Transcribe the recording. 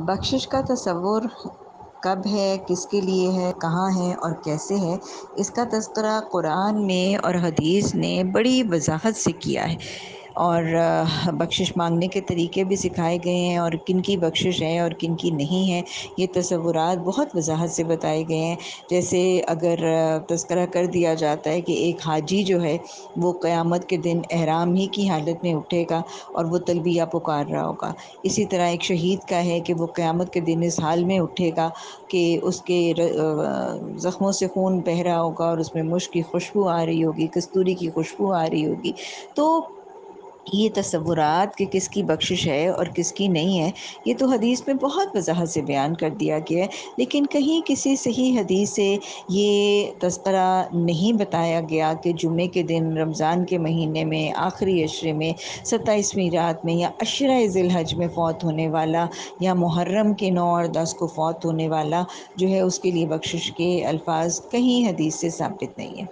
बख्शिश का तस्वुर कब है, किसके लिए है, कहाँ है और कैसे है, इसका तस्करा कुरान ने और हदीस ने बड़ी वजाहत से किया है। और बख्शिश मांगने के तरीके भी सिखाए गए हैं और किन की बख्शिश है और किन की नहीं है, ये तस्वुरात बहुत वजाहत से बताए गए हैं। जैसे अगर तस्करा कर दिया जाता है कि एक हाजी जो है, वो क़यामत के दिन अहराम ही की हालत में उठेगा और वो तलबिया पुकार रहा होगा। इसी तरह एक शहीद का है कि वो क़यामत के दिन इस हाल में उठेगा कि उसके ज़ख्मों से खून बह रहा होगा और उसमें मुश्क की खुशबू आ रही होगी, कस्तूरी की खुशबू आ रही होगी। तो ये तस्वुरात कि किसकी बख्शिश है और किसकी नहीं है, ये तो हदीस में बहुत वजाहत से बयान कर दिया गया है। लेकिन कहीं किसी सही हदीस से ये तस्करा नहीं बताया गया कि जुमे के दिन रमज़ान के महीने में, आखिरी अशरे में, सत्ताईसवीं रात में या अशरा हज में फ़ौत होने वाला या मुहर्रम के नौ और दस को फ़ौत होने वाला जो है उसके लिए बख्शिश के अल्फाज कहीं हदीस से साबित नहीं है।